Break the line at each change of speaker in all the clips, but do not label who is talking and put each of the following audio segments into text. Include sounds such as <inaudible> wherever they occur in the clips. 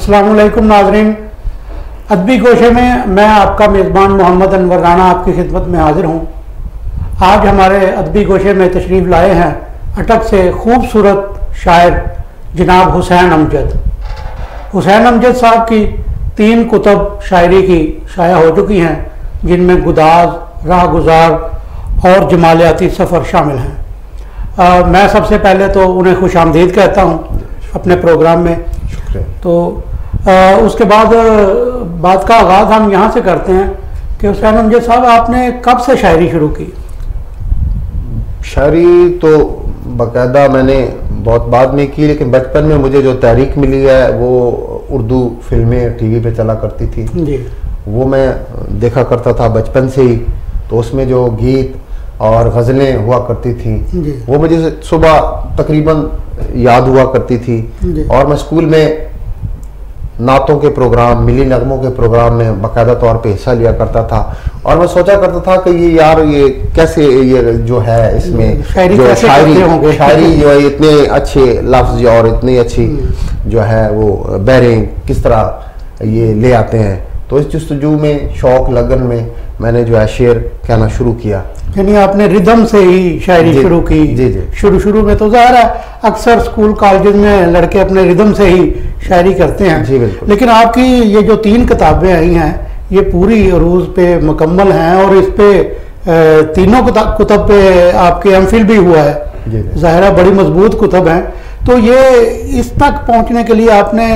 असलकुम नाजरीन। अदबी गोशे में मैं आपका मेज़बान मोहम्मद अनवर राना आपकी खिदमत में हाजिर हूँ। आज हमारे अदबी गोशे में तशरीफ़ लाए हैं अटक से खूबसूरत शायर जनाब हुसैन अमजद। हुसैन अमजद साहब की तीन कुतब शायरी की शाया हो चुकी हैं जिनमें गुदाज राह गुजार और जमालियाती सफ़र शामिल हैं। आ, मैं सबसे पहले तो उन्हें खुश आमदीद कहता हूँ अपने प्रोग्राम में। तो आ, उसके बाद बात का आगाज़ हम यहाँ से करते हैं कि हुसैन अमजद साहब आपने कब से शायरी शुरू की?
शायरी तो बाकायदा मैंने बहुत बाद में की लेकिन बचपन में मुझे जो तहरीक मिली है वो उर्दू फ़िल्में टीवी पे चला करती थी।
जी।
वो मैं देखा करता था बचपन से ही। तो उसमें जो गीत और गज़लें हुआ करती थी
जी।
वो मुझे सुबह तकरीबन याद हुआ करती थी। और मैं स्कूल में नातों के प्रोग्राम मिली नगमों के प्रोग्राम में बाकायदा तौर पे हिस्सा लिया करता था। और मैं सोचा करता था कि ये यार ये कैसे ये जो है इसमें
शायरी
जो शायरी शायरी <laughs> जो है इतने अच्छे लफ्ज और इतनी अच्छी जो है वो बैरें किस तरह ये ले आते हैं। तो इस जस्तजू में शौक लगन में मैंने जो है शेर कहना शुरू किया।
यानी आपने रिदम से ही शायरी शुरू की
जी, जी।
शुरू शुरू में तो ज़ाहिर है अक्सर स्कूल कॉलेज में लड़के अपने रिदम से ही शायरी करते हैं
जी, बिल्कुल।
लेकिन आपकी ये जो तीन किताबें आई हैं ये पूरी अरूज पे मुकम्मल हैं और इस पे तीनों कुतब कुतब पे आपके एम भी हुआ है। ज़ाहिर है बड़ी मज़बूत कुतब हैं तो ये इस तक पहुँचने के लिए आपने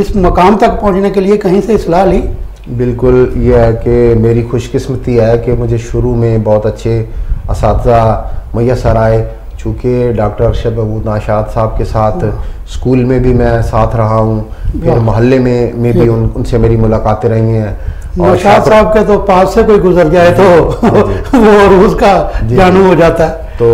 इस मकाम तक पहुँचने के लिए कहीं से सलाह ली
बिल्कुल ये है कि मेरी खुशकस्मती है कि मुझे शुरू में बहुत अच्छे इस मैसर आए। चूँकि डॉक्टर अरशद महमूद नाशाद साहब के साथ स्कूल में भी मैं साथ रहा हूँ फिर मोहल्ले में में भी उन, उनसे मेरी मुलाकातें रही हैं।
नौशाद साहब के तो पास से कोई गुजर जाए तो <laughs> वो अरूज का जानू हो जाता है।
तो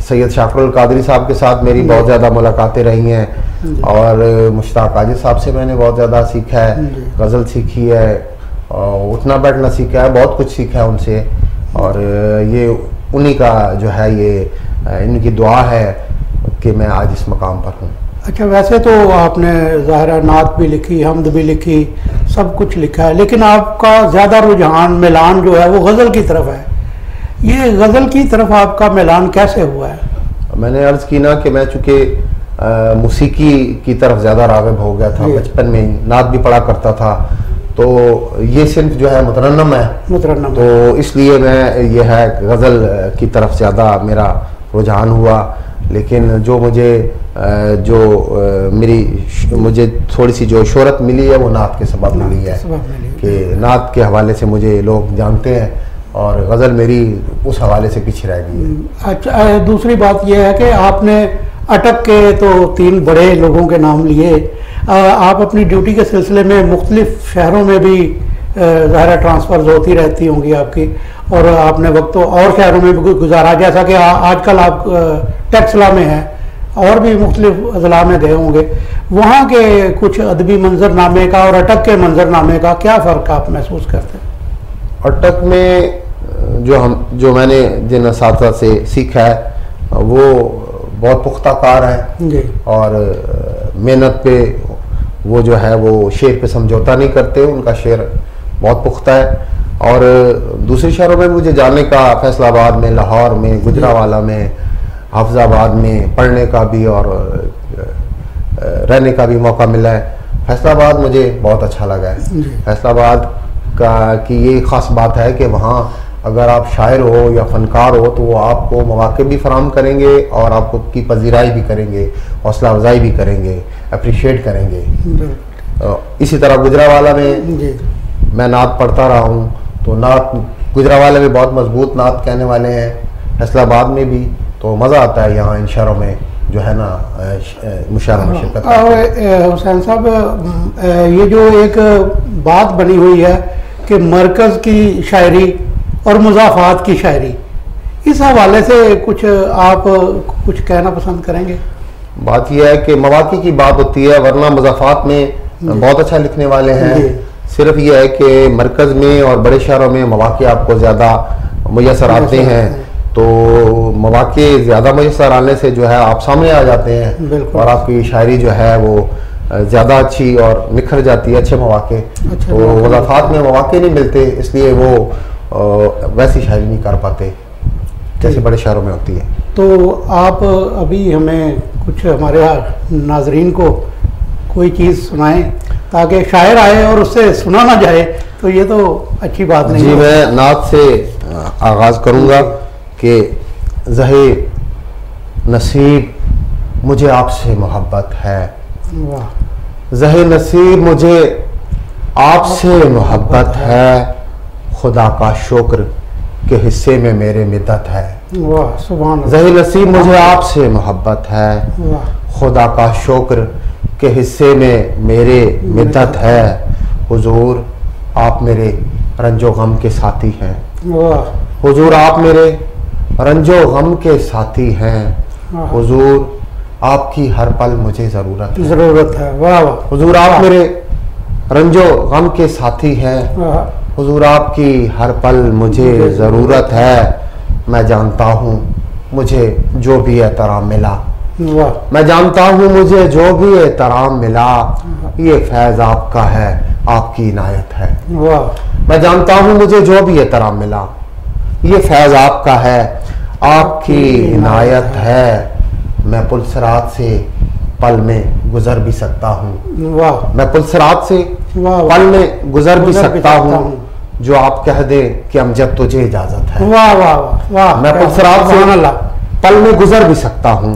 सैयद शाफरुल कादरी साहब के साथ मेरी बहुत ज़्यादा मुलाकातें रही हैं और मुश्ताक आजिद साहब से मैंने बहुत ज़्यादा सीखा है गज़ल सीखी है और उठना बैठना सीखा है बहुत कुछ सीखा है उनसे। और ये उन्हीं का जो है ये इनकी दुआ है कि मैं आज इस मकाम पर हूँ।
अच्छा वैसे तो आपने ज़ाहिर नात भी लिखी हमद भी लिखी सब कुछ लिखा है लेकिन आपका ज़्यादा रुझान मिलान जो है वो गज़ल की तरफ़ है। ये गज़ल की तरफ़ आपका मिलान कैसे हुआ है?
मैंने अर्ज़ की ना कि मैं चूँकि मौसीकी की तरफ़ ज़्यादा रागब हो गया था बचपन में ही नात भी पढ़ा करता था तो ये सिर्फ़ जो है मुतरन्नम है।
मुतरन्नम
तो इसलिए मैं यह है गज़ल की तरफ़ ज़्यादा मेरा रुझान हुआ। लेकिन जो मुझे जो मेरी मुझे थोड़ी सी जो शोहरत मिली है वो नात के सबब मिली है। कि नात के हवाले से मुझे लोग जानते हैं और गज़ल मेरी उस हवाले से पीछे रह गई है।
अच्छा दूसरी बात यह है कि आपने अटक के तो तीन बड़े लोगों के नाम लिए। आप अपनी ड्यूटी के सिलसिले में मुख्तलिफ़ शहरों में भी ज़ाहिर ट्रांसफ़र्स होती रहती होंगी आपकी। और आपने वक्त तो और शहरों में भी गुजारा जैसा कि आजकल आप टेक्सला में हैं और भी मुख्तलिफ़ अजला में गए होंगे। वहाँ के कुछ अदबी मंजरनामे का और अटक के मंजरनामे का क्या फ़र्क आप महसूस करते हैं?
अटक में जो हम जो मैंने जिन इस से सीखा है वो बहुत पुख्ता कार है।
जी।
और मेहनत पे वो जो है वो शेर पे समझौता नहीं करते उनका शेर बहुत पुख्ता है। और दूसरे शहरों में मुझे जाने का फैसलाबाद में लाहौर में गुजरावाला में हाफजाबाद में पढ़ने का भी और रहने का भी मौका मिला है। फैसलाबाद मुझे बहुत अच्छा लगा है। फैसलाबाद का की ये ख़ास बात है कि वहाँ अगर आप शायर हो या फनकार हो तो वो आपको मौके भी फराम करेंगे और आपको की पजीराई भी करेंगे हौसला अफजाई भी करेंगे अप्रिशिएट करेंगे। इसी तरह गुजरावाला में मैं नात पढ़ता रहा हूँ। तो नात गुजरावाला में बहुत मज़बूत नात कहने वाले हैं फैसलाबाद में भी। तो मज़ा आता है यहाँ इन शहरों में जो है ना मुशायरा में शिरकत
और हुसैन साहब ये जो एक बात बनी हुई है कि मरकज़ की शायरी और मुजाफात की शायरी इस हवाले से कुछ आप कुछ कहना पसंद करेंगे?
बात यह है कि मवाक़ी की बात होती है वरना मुजाफात में बहुत अच्छा लिखने वाले हैं। सिर्फ़ ये है कि मरकज़ में और बड़े शहरों में मौाक़े आपको ज़्यादा मैसर आते हैं। तो मौाक़े ज़्यादा मैसर आने से जो है आप सामने आ जाते हैं और आपकी शायरी जो है वो ज़्यादा अच्छी और निखर जाती है अच्छे मौाक़े।
अच्छा,
तो वजाफात में मौाक़े नहीं मिलते इसलिए वो वैसी शायरी नहीं कर पाते जैसे बड़े शहरों में होती है।
तो आप अभी हमें कुछ हमारे नाजरीन को कोई चीज़ सुनाएँ? ताकि शायर आए और उससे सुना ना जाए तो ये तो अच्छी बात नहीं
जी मैं नात से आगाज़ करूँगा कि जहे नसीब मुझे आपसे मोहब्बत है। जहे नसीब मुझे आपसे मोहब्बत है। खुदा का शुक्र के हिस्से में मेरे मिदत है। जही नसीब मुझे आपसे मोहब्बत है। खुदा का शुक्र के हिस्से में मेरे मिदत है। हुजूर आप मेरे रंजो गम के साथी हैं। हुजूर आप मेरे रंजो गम के साथी हैं। हुजूर आपकी हर पल मुझे ज़रूरत
है। ज़रूरत है। वाह वाह।
हुजूर आप मेरे रंजो गम के साथी हैं। हुजूर आपकी हर पल मुझे ज़रूरत है। मैं जानता हूँ मुझे जो भी एहतराम मिला। मैं जानता हूँ मुझे जो भी एहतराम मिला ये फैज़ आपका है आपकी इनायत है। मैं जानता हूँ मुझे जो भी एहतराम मिला ये फैज़ आपका है आपकी इनायत है। मैं पुलसरात से पल में गुजर भी सकता हूँ। मैं पुलसरात से पल में गुजर भी सकता हूँ जो आप कह दे कि हम जब तुझे इजाज़त है।
वाह वाह वाह
मैं पुलसरात से पल में गुजर भी सकता हूँ।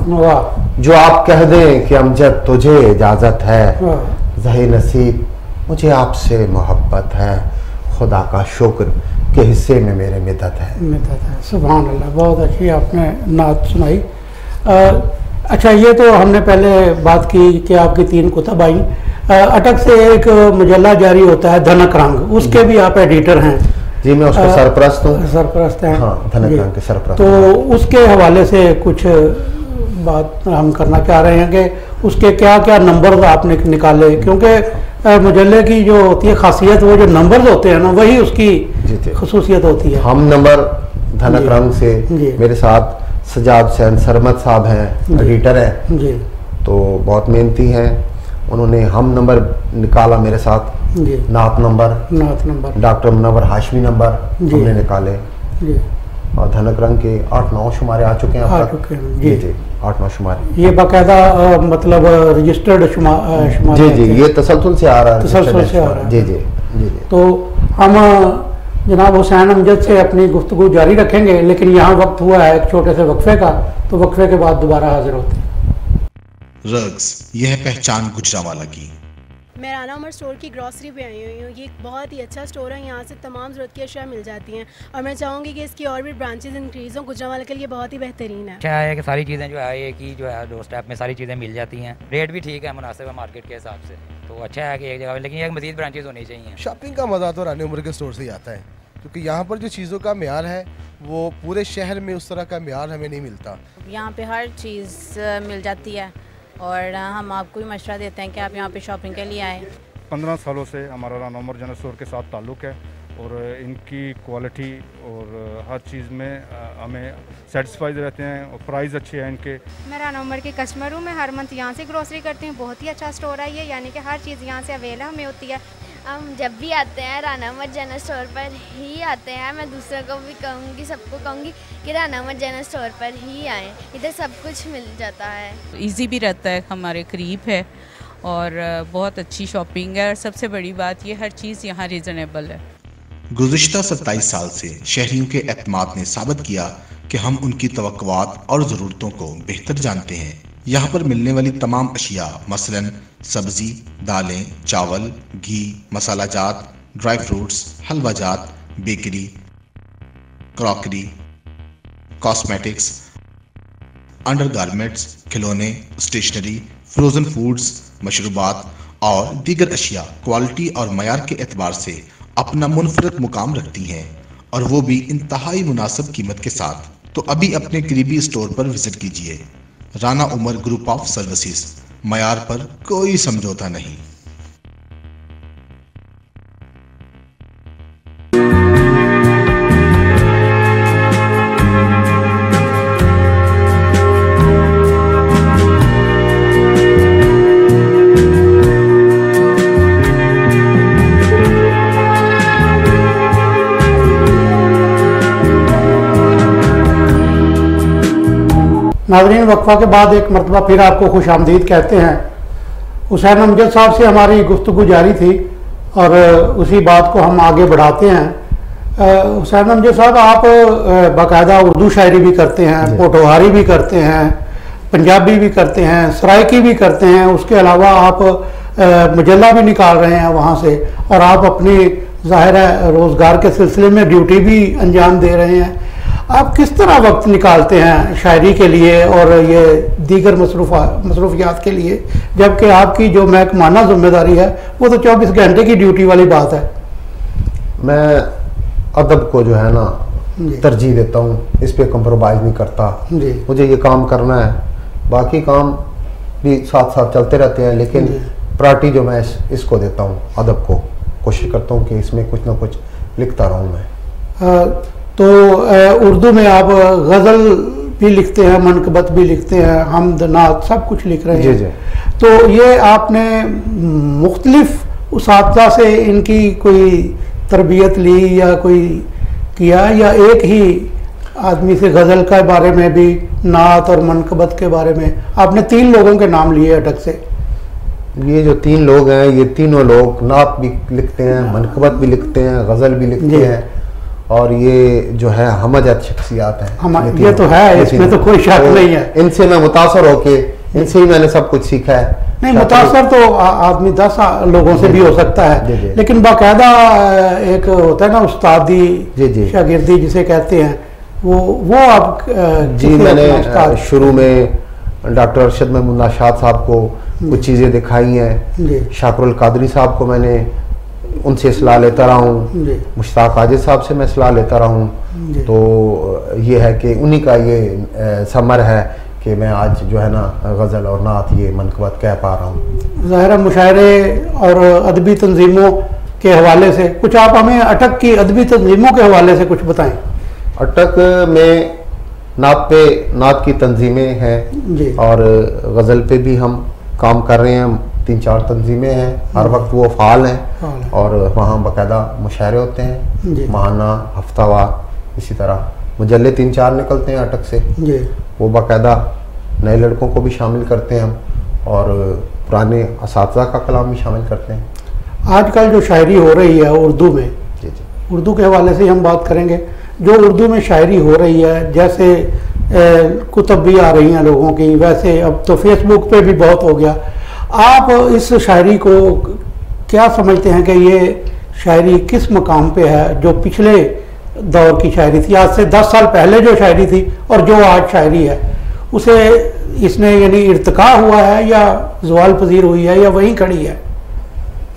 जो आप कह दें कि अमजद तुझे इजाज़त है जही नसीब मुझे आपसे मोहब्बत है। खुदा का शुक्र के हिस्से में मेरे मिदत है।
मिदत है। सुबह अल्लाह बहुत अच्छी आपने नात सुनाई। अच्छा ये तो हमने पहले बात की कि आपकी तीन कुतब आई। अटक से एक मुजल्ला जारी होता है धनक रंग। उसके भी आप एडिटर हैं।
जी मैं उसका सरप्रस्त हूँ।
सरप्रस्त हैं।
हाँ, के सरप्रस्त
तो उसके हवाले से कुछ बात हम करना चाह रहे हैं कि उसके क्या क्या नंबर आपने निकाले? क्योंकि मुजल्ले की जो होती है खासियत वो जो नंबर होते हैं ना वही उसकी खसूसियत होती है।
हम नंबर धनक रंग से मेरे साथ सजाद सैन सरमद साहब हैं एडिटर हैं। तो बहुत मेहनती हैं। उन्होंने हम नंबर निकाला मेरे साथ। नात नंबर।
नात number.
Doctor Munawar Hashmi number. हमने निकाले। जी। और धनक रंग के आठ नौ शुमारे आ चुके हैं
आ चुके हैं जी।
जी आठ नौ शुमारे।
ये बाकायदा मतलब रजिस्टर्ड शुमार
जी जी ये तसलसल से आ रहा है।
तसलसल से आ रहा है।
जी जी जी
तो हम जनाब हुसैन अमजद से अपनी गुफ्तु जारी रखेंगे लेकिन यहाँ वक्त हुआ है एक छोटे से वक्फे का तो वक्फे के बाद दोबारा हाजिर होते हैं।
रग्स यह पहचान गुजरावाला की।
मैं राना उमर स्टोर की ग्रॉसरी पे आई हुई हूँ। ये एक बहुत ही अच्छा स्टोर है। यहाँ से तमाम ज़रूरत की अशिया मिल जाती हैं। और मैं चाहूँगी कि इसकी और भी ब्रांचेज इंक्रीज़ हों। गुजरावाला के लिए बहुत ही बेहतरीन है।
अच्छा है कि सारी चीज़ें जो है कि जो है दो स्टेप में सारी चीज़ें मिल जाती हैं। रेट भी ठीक है मुनासिब है मार्केट के हिसाब से। तो अच्छा है कि एक जगह लेकिन एक मजीद ब्रांचेज होनी चाहिए।
शॉपिंग का मज़ा तो रानी उम्र के स्टोर से ही आता है। क्योंकि यहाँ पर जो चीज़ों का मैार है वो पूरे शहर में उस तरह का मैार हमें नहीं मिलता।
यहाँ पे हर चीज़ मिल जाती है। और हम आपको भी मशवरा देते हैं कि आप यहाँ पे शॉपिंग के लिए आए।
पंद्रह सालों से हमारा राना उमर जनरल स्टोर के साथ ताल्लुक़ है और इनकी क्वालिटी और हर चीज़ में हमें सेटिस्फाइड रहते हैं और प्राइस अच्छे हैं इनके।
मैं राना उमर के कस्टमर हूँ मैं हर मंथ यहाँ से ग्रोसरी करती हूँ बहुत ही अच्छा स्टोर है ये यानी कि हर चीज़ यहाँ से अवेलेबल हमें होती है।
हम जब भी आते हैं रानामत जनरल स्टोर पर ही आते हैं। मैं दूसरों को भी कहूँगी सबको कहूँगी कि रानामत जनरल स्टोर पर ही आएँ। इधर सब कुछ मिल जाता है।
इजी भी रहता है हमारे करीब है और बहुत अच्छी शॉपिंग है। और सबसे बड़ी बात ये हर चीज़ यहाँ रिजनेबल है।
गुज्त सत्ताईस साल से शहरियों के अतमाद ने साबित किया कि हम उनकी तो और ज़रूरतों को बेहतर जानते हैं। यहाँ पर मिलने वाली तमाम अशिया, मसलन सब्ज़ी, दालें, चावल, घी, मसाला जात, ड्राई फ्रूट्स, हलवा जात, bakery, crockery, cosmetics, under garments, खिलौने, स्टेशनरी, फ्रोज़न फूड्स, मशरूबात और दीगर अशिया क्वालिटी और मैार के एतबार से अपना मुनफरद मुकाम रखती हैं और वो भी इंतहाई मुनासिब कीमत के साथ। तो अभी अपने करीबी स्टोर पर विज़िट कीजिए। Rana Umar group of services मैार पर कोई समझौता नहीं।
नाजरीन वक्फा के बाद एक मरतबा फिर आपको खुश आमदीद कहते हैं। हुसैन अमजद साहब से हमारी गुफ्तु जारी थी और उसी बात को हम आगे बढ़ाते हैं। हुसैन अमजद साहब आप बाकायदा उर्दू शायरी भी करते हैं पोटोहारी भी करते हैं पंजाबी भी करते हैं सराइकी भी करते हैं उसके अलावा आप मजला भी निकाल रहे हैं वहाँ से और आप अपनी ज़ाहिर रोज़गार के सिलसिले में ड्यूटी भी अंजाम दे रहे हैं। आप किस तरह वक्त निकालते हैं शायरी के लिए और ये दीगर मसरूफा मसरूफियात के लिए? जबकि आपकी जो महकमाना ज़िम्मेदारी है वो तो 24 घंटे की ड्यूटी वाली बात है।
मैं अदब को जो है ना तरजीह देता हूँ इस पर कंप्रोमाइज़ नहीं करता। जी। मुझे ये काम करना है। बाकी काम भी साथ साथ चलते रहते हैं लेकिन प्रायोरिटी जो मैं इस, इसको देता हूँ अदब को। कोशिश करता हूँ कि इसमें कुछ ना कुछ लिखता रहूँ मैं।
आ, तो उर्दू में आप गज़ल भी लिखते हैं मनकबत भी लिखते हैं हमद नात सब कुछ लिख रहे हैं। जी। जी। तो ये आपने मुख्तलिफ़ उस से इनकी कोई तरबियत ली या कोई किया या एक ही आदमी से गज़ल के बारे में भी नात और मनकबत के बारे में? आपने तीन लोगों के नाम लिए अटक से।
ये जो तीन लोग हैं ये तीनों लोग नात भी लिखते हैं मनकबत भी लिखते हैं गज़ल भी लिखते हैं। और ये जो है हमजद शख्सियात हैं।
ये, ये तो है इसमें तो कोई शक तो नहीं है।
इनसे मैं मुतासर होके इनसे ही मैंने सब कुछ सीखा है।
नहीं मुतासर तो आदमी दस लोगों से भी हो सकता है। लेकिन बाकायदा एक होता है ना उस्तादी जी शागिर्दी जिसे कहते हैं वो वो आप
जी मैंने शुरू में डॉक्टर अरशद महमूद शाद साहब को कुछ चीज़ें दिखाई हैं। शाकरुल कादरी साहब को मैंने उनसे सलाह लेता रहा हूँ। मुश्ताक आजिद साहब से मैं सलाह लेता रहा हूँ। तो ये है कि उन्हीं का ये समर है कि मैं आज जो है ना गज़ल और नात ये मनकबत कह पा रहा हूँ।
ज़ाहिर मुशायरे और अदबी तंजीमों के हवाले से कुछ आप हमें अटक की अदबी तंजीमों के हवाले से कुछ बताएँ।
अटक में नात पे नात की तंजीमें हैं और गज़ल पे भी हम काम कर रहे हैं। तीन चार तंजीमें हैं। हर वक्त वो फ़ाल हैं और वहाँ बाकायदा मुशारे होते हैं। महाना हफ्तावार इसी तरह। मुजल्ले तीन चार निकलते हैं अटक से। वो बाकायदा नए लड़कों को भी शामिल करते हैं हम और पुराने इस का कलाम भी शामिल करते हैं।
आजकल जो शायरी हो रही है उर्दू में उर्दू के हवाले से हम बात करेंगे। जो उर्दू में शायरी हो रही है जैसे कुतब भी आ रही हैं लोगों की वैसे अब तो फेसबुक पे भी बहुत हो गया। आप इस शायरी को क्या समझते हैं कि ये शायरी किस मकाम पे है जो पिछले दौर की शायरी थी आज से दस साल पहले जो शायरी थी और जो आज शायरी है उसे इसने यानी इरतका हुआ है या जवाल पजीर हुई है या वहीं खड़ी है?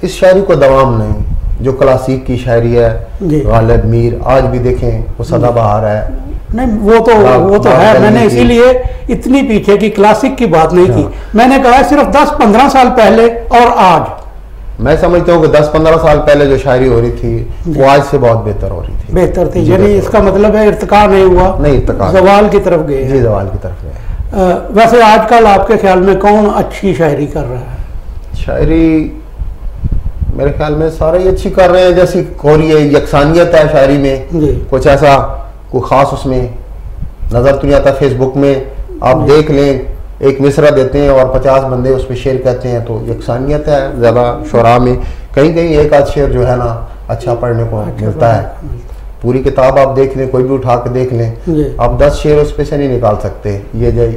इस शायरी को दवाम नहीं जो क्लासिक की शायरी है गालिब मीर आज भी देखें वो सदाबहार है।
नहीं वो तो वो तो है मैंने इसीलिए इतनी पीछे की क्लासिक की बात नहीं की हाँ। मैंने कहा सिर्फ़ 10-15 साल पहले और आज।
मैं समझता हूँ कि 10-15 साल पहले जो शायरी हो रही थी वो आज से बहुत बेहतर हो रही थी।
बेहतर थी यानी इसका मतलब है इर्तका नहीं हुआ
नहीं इर्तका
जवाल की तरफ़ गए
जी जवाल की तरफ़ गए
वैसे आजकल आपके ख्याल में कौन अच्छी शायरी कर रहा है?
शायरी मेरे ख्याल में सारे ही अच्छी कर रहे हैं जैसी कोरी यकसानियत है शायरी में। कुछ ऐसा कोई ख़ास उसमें नज़र तो नहीं आता फेसबुक में। आप देख लें एक मिसरा देते हैं और पचास बंदे उस पर शेर कहते हैं तो यकसानियत है ज़्यादा शुरा में। कहीं कहीं एक आध शेयर जो है ना अच्छा पढ़ने को अच्छा मिलता है। पूरी किताब आप देख लें कोई भी उठा के देख लें। आप दस शेयर उस पर से नहीं निकाल सकते। ये जो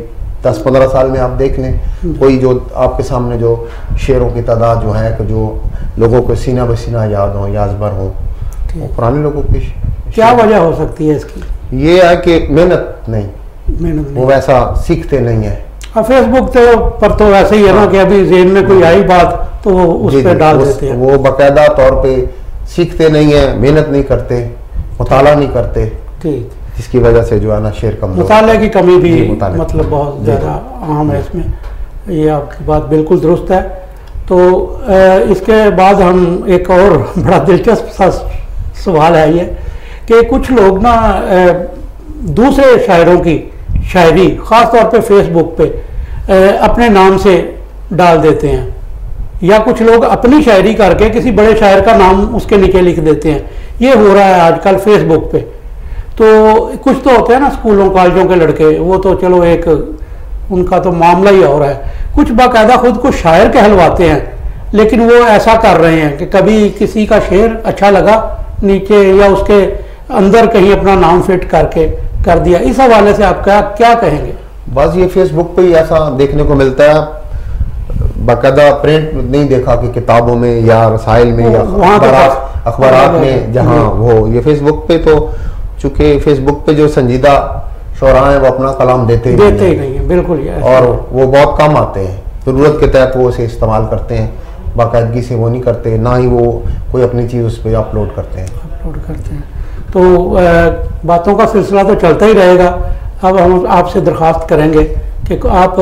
दस पंद्रह साल में आप देख लें कोई जो आपके सामने जो शेरों की तादाद जो है कि जो लोगों को सीना बसीना याद हो याजबर हो पुराने लोगों की
क्या वजह हो सकती है इसकी?
ये है कि मेहनत नहीं। मेहनत वो वैसा सीखते नहीं है।
हाँ फेसबुक तो पर तो वैसे ही है ना हाँ। कि अभी जेन में कोई आई बात तो वो उस पर डाल देते हैं।
वो बाकायदा तौर पे सीखते नहीं है मेहनत नहीं करते मुताला नहीं करते। ठीक जिसकी वजह से जो है ना शेर कम
मुताले की कमी भी मतलब बहुत ज़्यादा अहम है इसमें। ये आपकी बात बिल्कुल दुरुस्त है। तो इसके बाद हम एक और बड़ा दिलचस्प सा सवाल है ये। कि कुछ लोग ना दूसरे शायरों की शायरी ख़ास तौर पे फेसबुक पे अपने नाम से डाल देते हैं। या कुछ लोग अपनी शायरी करके किसी बड़े शायर का नाम उसके नीचे लिख देते हैं। ये हो रहा है आजकल फेसबुक पे। तो कुछ तो होते हैं ना स्कूलों, कॉलेजों के लड़के, वो तो चलो एक उनका तो मामला ही और है। कुछ बाकायदा खुद को शायर कहलवाते हैं, लेकिन वो ऐसा कर रहे हैं कि कभी किसी का शेर अच्छा लगा नीचे या उसके अंदर कहीं अपना नाम फिट करके कर दिया। इस हवाले से आप क्या क्या कहेंगे?
बस ये फेसबुक पे ही ऐसा देखने को मिलता है। बाकायदा प्रिंट नहीं देखा कि किताबों में या रसाइल में या
तो हाँ,
में जहाँ वो ये फेसबुक पे तो चूँकि फेसबुक पे जो संजीदा शोरा हैं वो अपना कलाम देते ही नहीं
देते ही
हैं।
नहीं है बिल्कुल
और वो बहुत कम आते हैं। ज़रूरत के तहत वो उसे इस्तेमाल करते हैं। बाकायदगी से वो नहीं करते ना ही वो कोई अपनी चीज़ उस पर अपलोड करते हैं।
अपलोड करते हैं। तो बातों का सिलसिला तो चलता ही रहेगा। अब हम आपसे दरखास्त करेंगे कि आप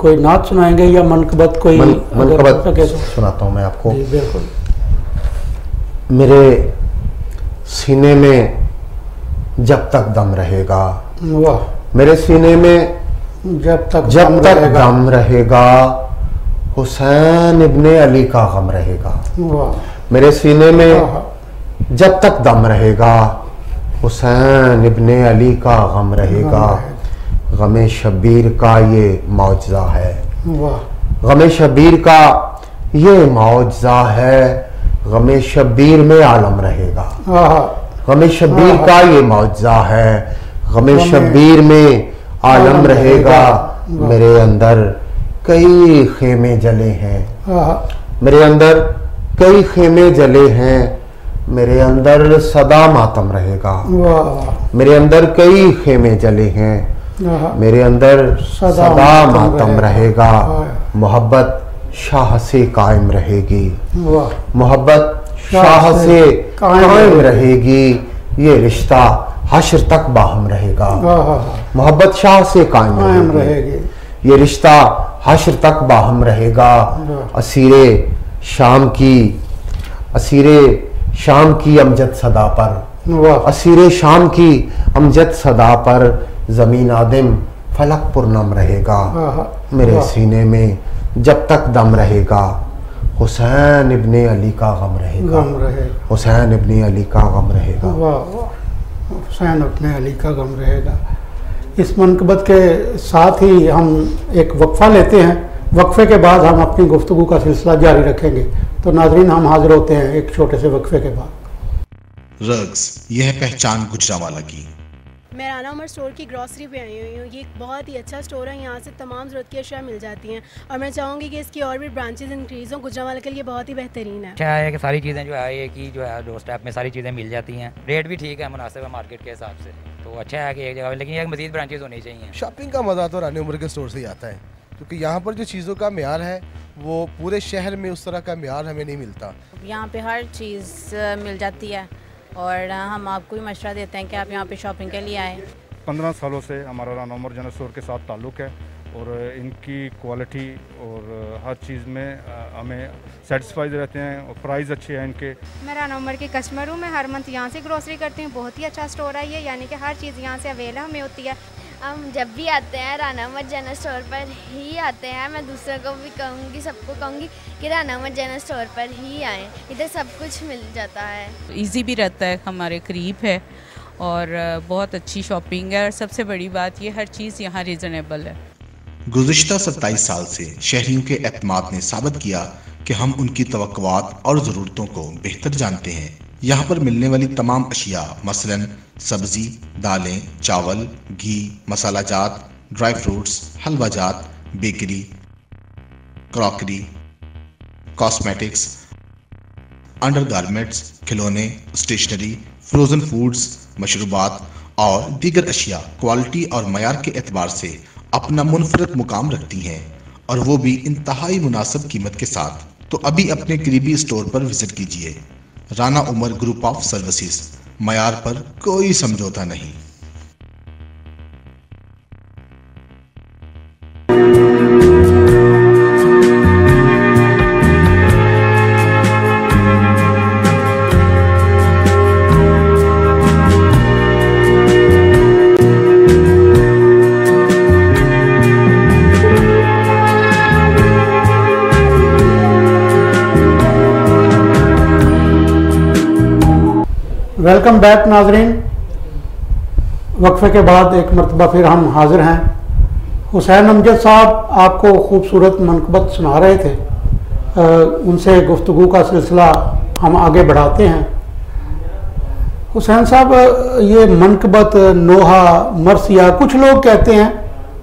कोई नाच सुनाएँगे या मनकबत कोई
मन मनकबत सुनाता हूँ मैं आपको।
बिल्कुल।
मेरे सीने में जब तक दम रहेगा
वाह।
मेरे सीने में
जब तक
जब
दम
तक
रहेगा।
दम रहेगा हुसैन इब्ने अली का गम रहेगा।
वाह।
मेरे सीने में जब तक दम रहेगा हुसैन इब्ने अली का गम रहेगा। गम शबीर का ये मुआवजा है। गम शबीर का ये मुआवजा है गम शबीर में आलम रहेगा। गम शबीर का ये मुआवजा है गम शबीर में आलम रहेगा। मेरे अंदर कई खेमे जले हैं। मेरे अंदर कई खेमे जले हैं। मेरे अंदर सदा मातम रहेगा। मेरे अंदर कई खेमे जले हैं। मेरे अंदर
सदा
सदा,
मातम रहेगा।
मोहब्बत शाह से कायम रहेगी। मोहब्बत
शाह से कायम
रहेगी। ये रिश्ता हशर तक बाहम रहेगा। मोहब्बत शाह से कायम रहेगी। ये रिश्ता हशर तक बाहम रहेगा। असीरे शाम की असीरे शाम की अमजद सदा पर। असीरे शाम की अमजद सदा पर ज़मीन आदिम फलक पुरनम रहेगा। मेरे सीने में जब तक दम रहेगा हुसैन इब्ने अली का गम रहेगा। हुसैन इब्ने अली का गम रहेगा।
हुसैन अपने अली का गम रहेगा। इस मनकबत के साथ ही हम एक वक्फा लेते हैं। वक्फे के बाद हम अपनी गुफ्तु का सिलसिला जारी रखेंगे। तो नाजरीन हम हाजिर होते हैं एक छोटे से वक्फे के बाद।
रग्स यह पहचान गुजरावाला की।
मैं राना उमर स्टोर की ग्रॉसरी पे आई हुई हूँ। ये एक बहुत ही अच्छा स्टोर है। यहाँ से तमाम ज़रूरत की अशिया मिल जाती हैं। और मैं चाहूँगी कि इसकी और भी ब्रांचेज इंक्रीज़ हों। गुजरावाला के लिए बहुत ही बेहतरीन है।
अच्छा है कि सारी चीज़ें जो है एक ही जो है दो स्टेप में सारी चीज़ें मिल जाती हैं। रेट भी ठीक है मुनासिब है मार्केट के हिसाब से। तो अच्छा है कि एक जगह लेकिन एक मजीद ब्रांचेज होनी चाहिए।
शॉपिंग का मज़ा तो रानी उम्र के स्टोर से ही आता है। क्योंकि यहाँ पर जो चीज़ों का मैार है वो पूरे शहर में उस तरह का मैार हमें नहीं मिलता।
यहाँ पे हर चीज़ मिल जाती है और हम आपको भी मशवरा देते हैं कि आप यहाँ पे शॉपिंग के लिए आए।
पंद्रह सालों से हमारा राना उमर जनरल स्टोर के साथ ताल्लुक़ है और इनकी क्वालिटी और हर चीज़ में हमें सेटिस्फाइड रहते हैं और प्राइस अच्छे हैं इनके।
मैं राना उमर की कस्टमर हूँ मैं हर मंथ यहाँ से ग्रोसरी करती हूँ बहुत ही अच्छा स्टोर है ये यानी कि हर चीज़ यहाँ से अवेल हमें होती है।
हम जब भी आते हैं राना मत जनरल स्टोर पर ही आते हैं। मैं दूसरों को भी कहूँगी सबको कहूँगी कि राना मत जनरल स्टोर पर ही आएँ। इधर सब कुछ मिल जाता है।
इजी भी रहता है हमारे करीब है और बहुत अच्छी शॉपिंग है। और सबसे बड़ी बात ये हर चीज़ यहाँ रिजनेबल है।
गुज्त सत्ताईस साल से शहरियों के एतमाद ने साबित किया कि हम उनकी तवक्कुआत और ज़रूरतों को बेहतर जानते हैं। यहाँ पर मिलने वाली तमाम अशिया मसलन सब्ज़ी, दालें, चावल, घी, मसाला जात, ड्राई फ्रूट्स, हलवा जात, bakery, crockery, cosmetics, under garments, खिलौने, स्टेशनरी, फ्रोज़न फूड्स, मशरूबात और दीगर अशिया क्वालिटी और मैार के एतबार से अपना मुनफरद मुकाम रखती हैं और वो भी इंतहाई मुनासिब कीमत के साथ। तो अभी अपने करीबी स्टोर पर विज़िट कीजिए। Rana Umar group of services. मयार पर कोई समझौता नहीं।
वेलकम बैक नाजरीन वक्फे के बाद एक मरतबा फिर हम हाजिर हैं। हुसैन अमजद साहब आपको खूबसूरत मनकबत सुना रहे थे। आ, उनसे गुफ्तु का सिलसिला हम आगे बढ़ाते हैं। हुसैन साहब ये मनकबत नोहा मरसिया कुछ लोग कहते हैं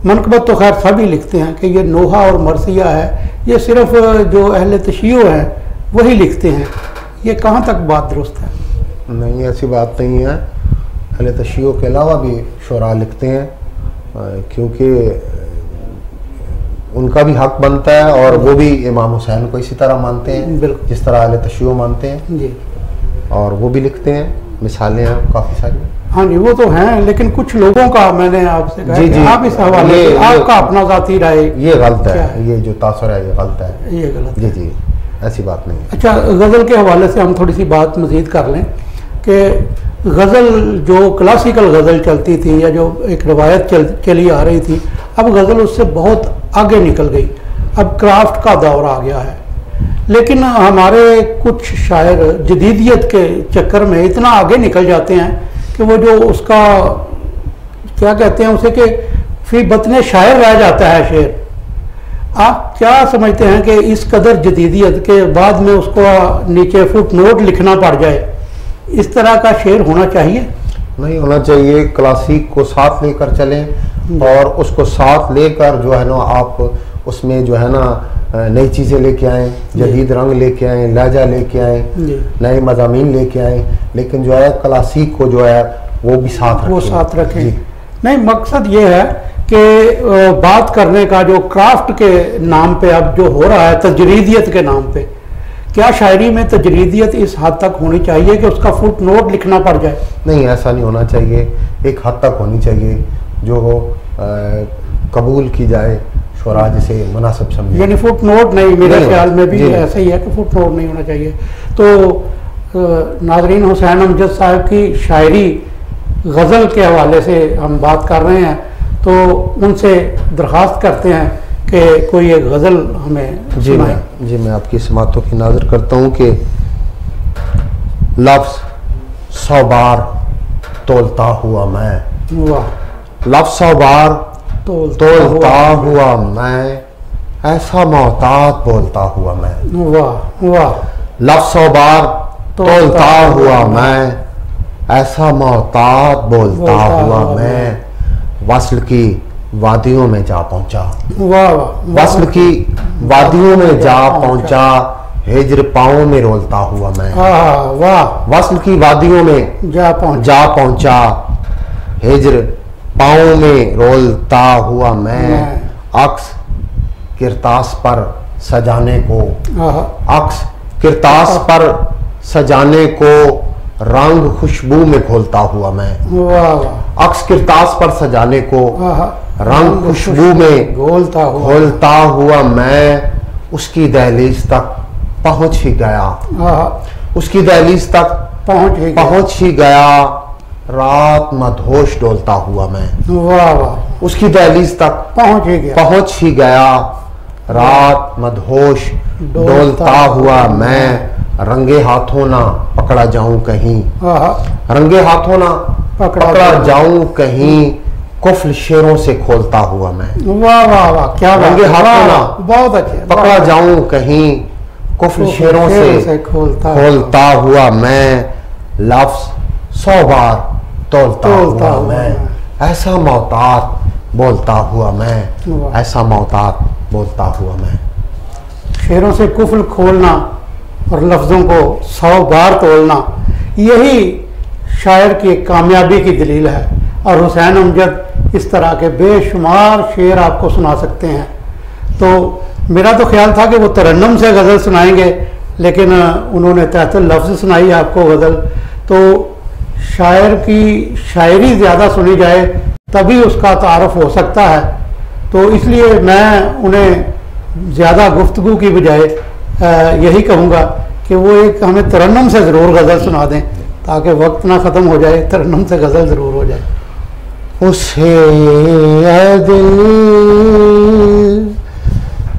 मनकबत तो खैर सभी लिखते हैं कि ये नोहा और मरसिया है। ये सिर्फ़ जो अहल तशियो हैं वही लिखते हैं। ये कहाँ तक बात दुरुस्त है?
नहीं ऐसी बात नहीं है। अहल तशियों के अलावा भी शुरा लिखते हैं क्योंकि उनका भी हक बनता है और वो भी इमाम हुसैन को इसी तरह मानते हैं जिस तरह अहल तशियो मानते हैं।
जी।
और वो भी लिखते हैं मिसालें हैं काफ़ी सारी।
हाँ जी वो तो हैं लेकिन कुछ लोगों का मैंने आपसे कहा
जी जी।
आप इस हवाले आपका अपना जाती राय
ये गलत है ये जो तासर है ये गलत है।
ये गलत
जी जी ऐसी बात नहीं है।
अच्छा गज़ल के हवाले से हम थोड़ी सी बात मजीद कर लें। कि गज़ल जो क्लासिकल गज़ल चलती थी या जो एक रवायत चल, चली आ रही थी, अब गज़ल उससे बहुत आगे निकल गई। अब क्राफ्ट का दौर आ गया है। लेकिन हमारे कुछ शायर जदीदियत के चक्कर में इतना आगे निकल जाते हैं कि वो जो उसका, क्या कहते हैं उसे कि, फिर बतने शायर रह जाता है शेर। आप क्या समझते हैं कि इस कदर जदीदियत के बाद में उसको नीचे फुट नोट लिखना पड़ जाए? इस तरह का शेर होना चाहिए?
नहीं होना चाहिए। क्लासिक को साथ लेकर चलें और उसको साथ लेकर जो है ना आप उसमें जो है ना नई चीज़ें लेके आए जदीद रंग लेके आए लहजा लेके आए नए मजामी लेके आए लेकिन जो है क्लासिक को जो है वो भी साथ
वो साथ रखें। नहीं मकसद ये है कि बात करने का जो क्राफ्ट के नाम पे अब जो हो रहा है तजरीदियत के नाम पे क्या शायरी में तजरीदियत इस हद तक होनी चाहिए कि उसका फुट नोट लिखना पड़ जाए?
नहीं ऐसा नहीं होना चाहिए। एक हद तक होनी चाहिए जो हो कबूल की जाए शुरा जिसे मुनासिब समझे।
यानी फुट नोट नहीं मेरे ख्याल में भी ऐसा ही है कि फुट नोट नहीं होना चाहिए। तो नाजरीन हुसैन अमजद साहब की शायरी गज़ल के हवाले से हम बात कर रहे हैं तो उनसे दरख्वास्त करते हैं कि कोई एक गज़ल हमें
जी मैं जी मैं आपकी समातों की नाजर करता हूँ कि लफ्ज़ सौ बार तोलता हुआ मैं।
वाह।
लफ्ज़ सौ बार तोलता हुआ मैं। ऐसा मोहतात बोलता हुआ मैं।
वाह वाह।
लफ्सों बार तोलता हुआ मैं। ऐसा मोहतात बोलता हुआ मैं। वसल की वादियों में जा पहुँचा।
वाह
वसल की वादियों में जा पहुँचा हिजर पाओ में रोलता हुआ मैं।
वाह।
वसल की वादियों में
जा पहुँचा।
जा पहुँचा हिजर पाओ में रोलता हुआ मैं। अक्स किरतास पर सजाने को। अक्स किरतास पर सजाने को। रंग खुशबू में खोलता हुआ मैं। अक्स किरतास पर सजाने को रंग खुशबू में
घोलता हुआ।
घोलता हुआ मैं उसकी दहलीज तक पहुँच ही गया। उसकी दहलीज तक
पहुँच ही
पहुँच ही गया। रात मधोश डोलता हुआ मैं।
वाह वाह।
उसकी दहलीज तक
पहुँच ही गया।
पहुँच ही गया। रात मधोश डोलता हुआ मैं। रंगे हाथों ना पकड़ा जाऊँ कहीं। रंगे हाथों ना पकड़ा पकड़ा जाऊँ। कहीं कुफल शेरों से खोलता हुआ मैं।
वाह वाह वाह क्या
रंगे हाथों ना
बहुत अच्छे।
पकड़ा जाऊँ कहीं कुफल शेरों से
खोलता
खोलता हुआ मैं। लफ्ज सौ बार तोलता, हुआ, मैं। ऐसा मोहतात बोलता हुआ मैं। ऐसा मोहतात बोलता हुआ मैं।
शेरों से कुफल खोलना और लफ्ज़ों को सौ बार तोड़ना यही शायर की कामयाबी की दलील है। और हुसैन अमजद इस तरह के बेशुमार शेर आपको सुना सकते हैं। तो मेरा तो ख्याल था कि वो तरन्नम से गज़ल सुनाएँगे, लेकिन उन्होंने तहत लफ्ज़ सुनाई आपको गज़ल। तो शायर की शायरी ज़्यादा सुनी जाए, तभी उसका तारफ़ हो सकता है। तो इसलिए मैं उन्हें ज़्यादा गुफ्तु की बजाय यही कहूँगा कि वो एक हमें तरन्नम से ज़रूर गज़ल सुना दें ताकि वक्त ना ख़त्म हो जाए तरन्नम से गज़ल ज़रूर हो जाए।
उसे दिल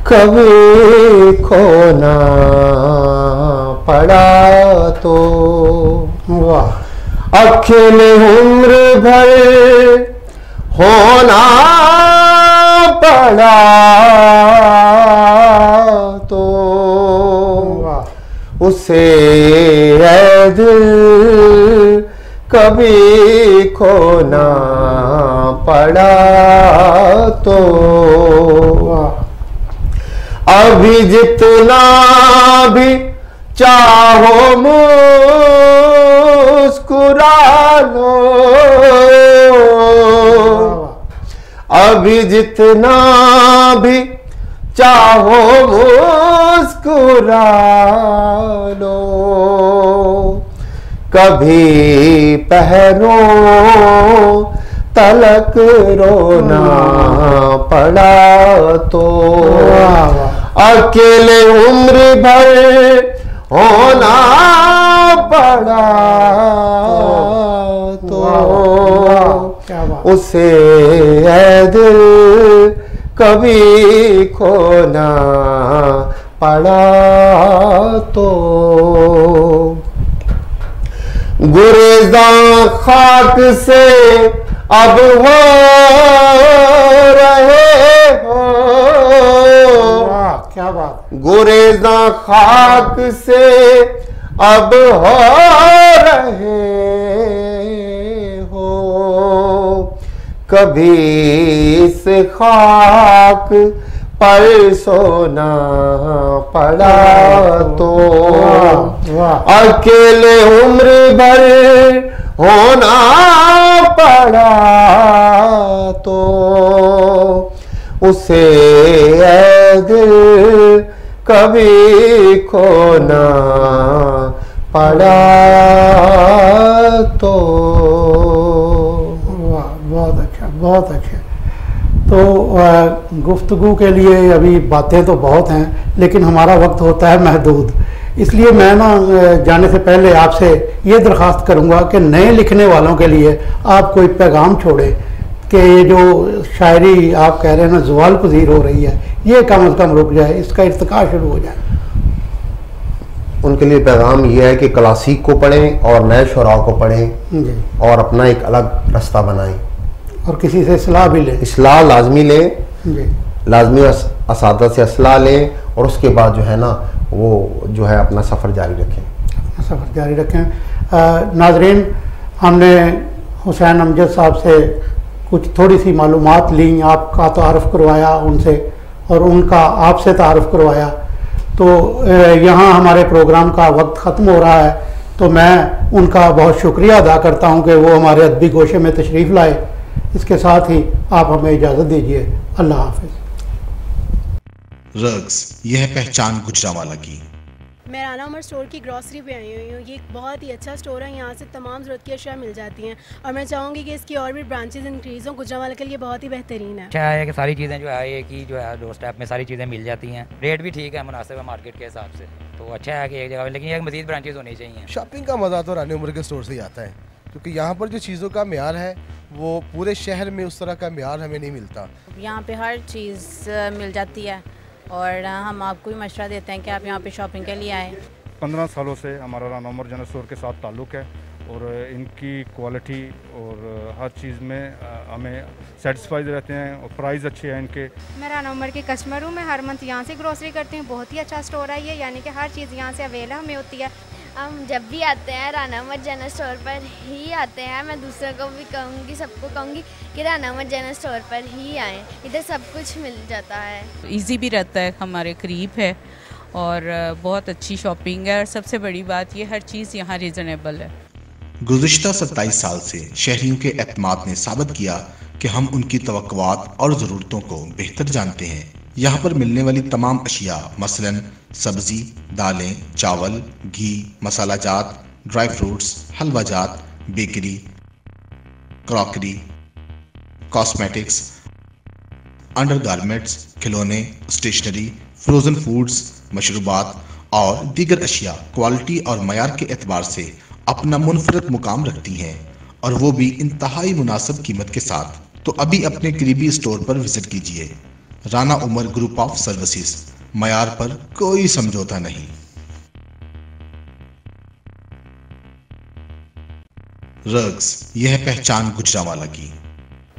कभी खोना पड़ा तो।
वाह।
अखिल उम्र भर होना पड़ा उसे है दिल कभी खोना पड़ा तो। अभी जितना भी चाहो मुस्कुरा लो अभी जितना भी चाहो मुस्कुरा लो कभी पहरो तलक रोना पड़ा तो। अकेले उम्र भर होना पड़ा तो। उसे है दिल कभी खोना पड़ा तो। गुरेजा खाक से अब हो रहे हो।
क्या बात।
गुरेजा खाक से अब हो रहे कभी इस खाक पर सोना पड़ा तो। अकेले उम्र भर होना पड़ा तो। उसे दिल कभी खोना पड़ा तो।
बहुत अच्छा तो गुफ्तु के लिए अभी बातें तो बहुत हैं लेकिन हमारा वक्त होता है महदूद। इसलिए मैं ना जाने से पहले आपसे ये दरख्वास्त करूँगा कि नए लिखने वालों के लिए आप कोई पैगाम छोड़ें कि ये जो शायरी आप कह रहे हैं ना जवाल पजीर हो रही है ये कम अज़ कम रुक जाए इसका इरतका शुरू हो जाए।
उनके लिए पैगाम ये है कि क्लासिक को पढ़ें और नए शुरा को पढ़ें और अपना एक अलग रास्ता बनाएँ।
और किसी से सलाह भी लें।
इसलाह लाजमी लें लाजमी इस से असलाह लें और उसके बाद जो है ना वो जो है अपना सफ़र जारी रखें।
अपना सफ़र जारी रखें। नाजरीन हमने हुसैन अमजद साहब से कुछ थोड़ी सी मालूम ली आपका तारफ़ करवाया उनसे और उनका आपसे तारफ़ करवाया। तो यहाँ हमारे प्रोग्राम का वक्त ख़त्म हो रहा है तो मैं उनका बहुत शुक्रिया अदा करता हूँ कि वो हमारे अदबी गोशे में तशरीफ़ लाए। इसके साथ ही आप हमें इजाज़त दीजिए। अल्लाह हाफिज़।
रग्स यह पहचान गुजरावाला की।
मैं राना उमर स्टोर की ग्रॉसरी पे आई हुई हूँ। ये एक बहुत ही अच्छा स्टोर है। यहाँ से तमाम ज़रूरत की अशिया मिल जाती हैं। और मैं चाहूँगी कि इसकी और भी ब्रांचेज इंक्रीज़ हों। गुजरावाला के लिए बहुत ही बेहतरीन है।
अच्छा है कि सारी चीज़ें जो है एक ही जो है दो स्टेप में सारी चीज़ें मिल जाती हैं। रेट भी ठीक है मुनासिब है मार्केट के हिसाब से। तो अच्छा है कि एक जगह लेकिन एक मजीद ब्रांचेज होनी चाहिए।
शॉपिंग का मज़ा तो रानी उमर के स्टोर से ही आता है। क्योंकि यहाँ पर जो चीज़ों का मैार है वो पूरे शहर में उस तरह का मैार हमें नहीं मिलता।
यहाँ पे हर चीज़ मिल जाती है और हम आपको भी मशवरा देते हैं कि आप यहाँ पे शॉपिंग के लिए आएँ।
पंद्रह सालों से हमारा राना उमर जनरल स्टोर के साथ ताल्लुक़ है और इनकी क्वालिटी और हर चीज़ में हमें सेटिस्फाइड रहते हैं और प्राइस अच्छे हैं इनके।
मैं राना उमर की कस्टमर हूँ मैं हर मंथ यहाँ से ग्रोसरी करती हूँ बहुत ही अच्छा स्टोर है ये यानी कि हर चीज़ यहाँ से अवेलेबल हमें होती है।
हम जब भी आते हैं राना मत जनरल स्टोर पर ही आते हैं। मैं दूसरों को भी कहूँगी सबको कहूँगी कि राना मत जनरल स्टोर पर ही आएँ। इधर सब कुछ मिल जाता है।
इजी भी रहता है हमारे करीब है और बहुत अच्छी शॉपिंग है और सबसे बड़ी बात ये हर चीज़ यहाँ रिजनेबल है।
गुज्त सत्ताईस साल से शहरियों के अतमाद ने साबित किया कि हम उनकी तो और ज़रूरतों को बेहतर जानते हैं। यहाँ पर मिलने वाली तमाम अशिया मसलन सब्ज़ी, दालें, चावल, घी, मसाला जात, ड्राई फ्रूट्स, हलवा जात, bakery, crockery cosmetics under garments खिलौने स्टेशनरी फ्रोज़न फूड्स मशरूबात और दीगर अशिया क्वालिटी और मैार के एतबार से अपना मुनफरद मुकाम रखती हैं और वो भी इंतहाई मुनासब कीमत के साथ। तो अभी अपने करीबी स्टोर पर विज़िट कीजिए। Rana Umar group of services मैार पर कोई समझौता नहीं। रग्स यह पहचान गुजरावाला की।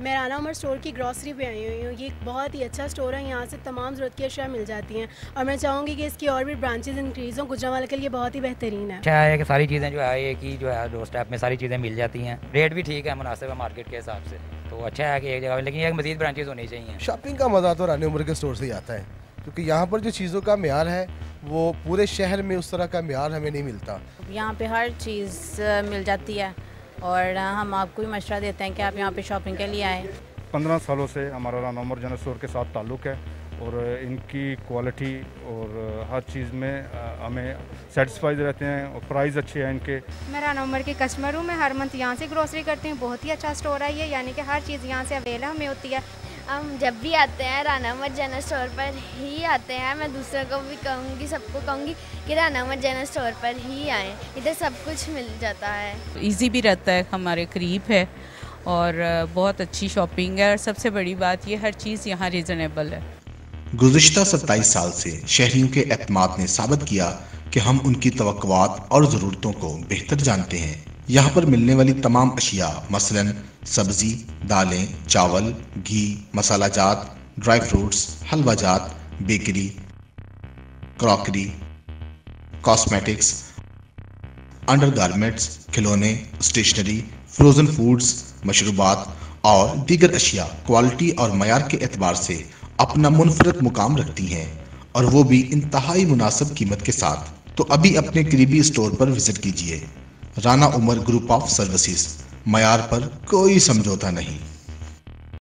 मैं राना उमर स्टोर की ग्रॉसरी पे आई हुई हूँ। ये एक बहुत ही अच्छा स्टोर है। यहाँ से तमाम ज़रूरत की अशिया मिल जाती हैं। और मैं चाहूँगी कि इसकी और भी ब्रांचेज इंक्रीज़ हों। गुजरावाला के लिए बहुत ही बेहतरीन है।
अच्छा है कि सारी चीज़ें जो है ही जो है दो स्टेप में सारी चीज़ें मिल जाती हैं। रेट भी ठीक है मुनासिब है मार्केट के हिसाब से। तो अच्छा है कि एक जगह लेकिन एक मजीद ब्रांचेज होनी चाहिए।
शॉपिंग का मज़ा तो रानी उम्र के स्टोर से ही आता है। क्योंकि यहाँ पर जो चीज़ों का मैार है वो पूरे शहर में उस तरह का मैार हमें नहीं मिलता।
यहाँ पे हर चीज़ मिल जाती है और हम आपको भी मशवरा देते हैं कि आप यहाँ पे शॉपिंग के लिए आएँ।
पंद्रह सालों से हमारा राना उमर जनरल स्टोर के साथ ताल्लुक़ है और इनकी क्वालिटी और हर चीज़ में हमें सेटिस्फाइड रहते हैं और प्राइस अच्छे हैं इनके।
मैं राना उमर की कस्टमर हूँ मैं हर मंथ यहाँ से ग्रोसरी करती हूँ बहुत ही अच्छा स्टोर है ये यानी कि हर चीज़ यहाँ से अवेलेबल हमें होती है।
हम जब भी आते हैं राना मत जनरल स्टोर पर ही आते हैं। मैं दूसरों को भी कहूँगी सबको कहूँगी कि राना मत जनरल स्टोर पर ही आएँ। इधर सब कुछ मिल जाता है।
इजी भी रहता है हमारे करीब है और बहुत अच्छी शॉपिंग है। और सबसे बड़ी बात ये हर चीज़ यहाँ रिजनेबल है।
गुज्त सत्ताईस साल से शहरियों के अतमाद ने साबित किया कि हम उनकी तो और ज़रूरतों को बेहतर जानते हैं। यहाँ पर मिलने वाली तमाम अशिया मसलन सब्ज़ी, दालें, चावल, घी, मसाला जात, ड्राई फ्रूट्स, हलवा जात, bakery, crockery, cosmetics, under garments, खिलौने, स्टेशनरी, फ्रोज़न फूड्स, मशरूबात और दीगर अशिया क्वालिटी और मैार के एतबार से अपना मुनफरद मुकाम रखती हैं और वो भी इंतहाई मुनासिब कीमत के साथ। तो अभी अपने करीबी स्टोर पर विज़िट कीजिए। Rana Umar group of services. मैार पर कोई समझौता नहीं।